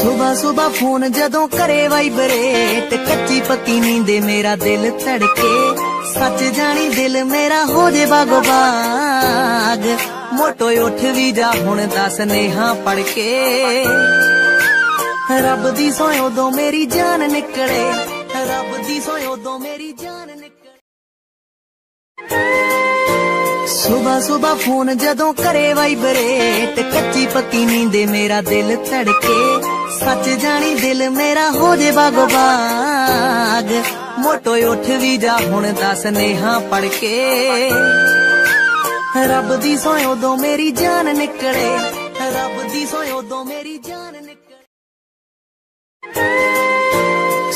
ਸੁਬਾ ਸੁਬਾ ਫੋਨ ਜਦੋਂ ਕਰੇ ਵਾਈਬਰੇਟ ਕੱਚੀ ਪੱਕੀ ਨੀਂਦੇ ਮੇਰਾ ਦਿਲ ਧੜਕੇ। ਸੱਚ ਜਾਣੀ ਦਿਲ ਮੇਰਾ ਹੋ ਜੇ ਬਾਗੋ ਬਾਗ। ਮੋਟੋ ਉੱਠ ਵੀ ਜਾ ਹੁਣ ਦੱਸ ਨੇਹਾ ਪੜ ਕੇ। ਰੱਬ ਦੀ ਸੋਏ ਉਦੋਂ ਮੇਰੀ ਜਾਨ ਨਿਕਲੇ। ਰੱਬ ਦੀ ਸੋਏ ਉਦੋਂ ਮੇਰੀ ਜਾਨ ਨਿਕਲੇ। ਸੁਬਾ ਸੁਬਾ ਫੋਨ ਜਦੋਂ ਕਰੇ ਵਾਈਬਰੇਟ ਕੱਚੀ ਪੱਕੀ ਨੀਂਦੇ ਮੇਰਾ ਦਿਲ ਧੜਕੇ। ਸੱਚ ਜਾਣੀ ਦਿਲ ਮੇਰਾ ਹੋ ਜੇ ਬਾਗੋ ਬਾਗ ਮੋਟੋ ਉੱਠ ਵੀ ਜਾ ਹੁਣ ਦੱਸ ਨੇਹਾ ਪੜ ਕੇ। ਰੱਬ ਦੀ ਸੋਏ ਉਦੋਂ ਮੇਰੀ ਜਾਨ ਨਿਕਲੇ। ਰੱਬ ਦੀ ਸੋਏ ਉਦੋਂ ਮੇਰੀ ਜਾਨ ਨਿਕਲੇ।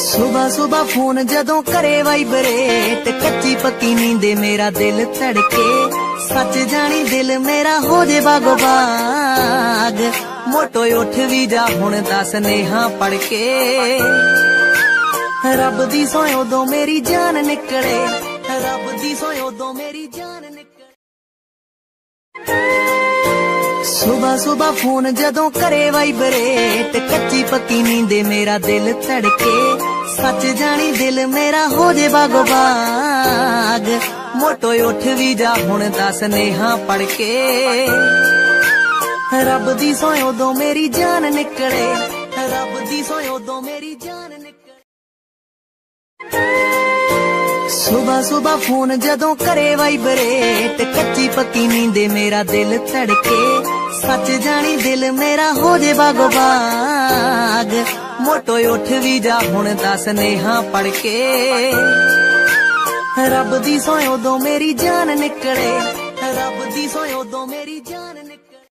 ਸੁਬਾ ਸੁਬਾ ਫੋਨ ਜਦੋਂ ਕਰੇ ਵਾਈਬਰੇਟ। ਕੱਚੀ ਪੱਕੀ ਨੀਂਦੇ ਮੇਰਾ ਦਿਲ ਧੜਕੇ। ਸੱਚ ਜਾਣੀ ਦਿਲ ਮੇਰਾ ਹੋ ਜੇ ਬਾਗੋ ਬਾਗ ਮੋਟੋ ਉੱਠ ਵੀ ਜਾ, ਹੁਣ ਦੱਸ ਨੇਹਾ ਪੜ ਕੇ। ਰੱਬ ਦੀ ਸੋਏ ਉਦੋਂ ਮੇਰੀ ਜਾਨ ਨਿਕਲੇ। ਰੱਬ ਦੀ ਸੋਏ ਉਦੋਂ ਮੇਰੀ ਜਾਨ ਨਿਕਲੇ। ਸੁਬਾ ਸੁਬਾ ਫੋਨ ਜਦੋਂ ਕਰੇ ਵਾਈਬਰੇਟ, ਕੱਚੀ ਪੱਕੀ ਨੀਂਦੇ ਮੇਰਾ ਦਿਲ ਧੜਕੇ। ਸੱਚ ਜਾਣੀ ਦਿਲ ਮੇਰਾ ਹੋ ਜੇ ਬਾਗੋ ਬਾਗ। ਮੋਟੋ ਉੱਠ ਵੀ ਜਾ, ਹੁਣ ਦੱਸ ਨੇਹਾ ਪੜ ਕੇ। ਰੱਬ ਦੀ ਸੋਏ ਉਦੋਂ ਮੇਰੀ ਜਾਨ ਨਿਕਲੇ। ਰੱਬ ਦੀ ਸੋਏ ਉਦੋਂ ਮੇਰੀ ਜਾਨ ਨਿਕਲੇ। ਸੁਬਾ ਸੁਬਾ ਫੋਨ ਜਦੋਂ ਕਰੇ ਵਾਈਬਰੇਟ ਕੱਚੀ ਪੱਕੀ ਨੀਂਦੇ ਮੇਰਾ ਦਿਲ ਧੜਕੇ। ਸੱਚ ਜਾਣੀ ਦਿਲ ਮੇਰਾ ਹੋ ਜੇ ਬਾਗੋ ਬਾਗ ਮੋਟੋ ਉੱਠ ਵੀ ਜਾ ਹੁਣ ਦੱਸ ਨੇਹਾ ਪੜ ਕੇ। ਰੱਬ ਦੀ ਸੋਏ ਉਦੋਂ ਮੇਰੀ ਜਾਨ ਨਿਕਲੇ। ਰੱਬ ਦੀ ਸੋਏ ਉਦੋਂ ਮੇਰੀ ਜਾਨ ਨਿਕਲੇ।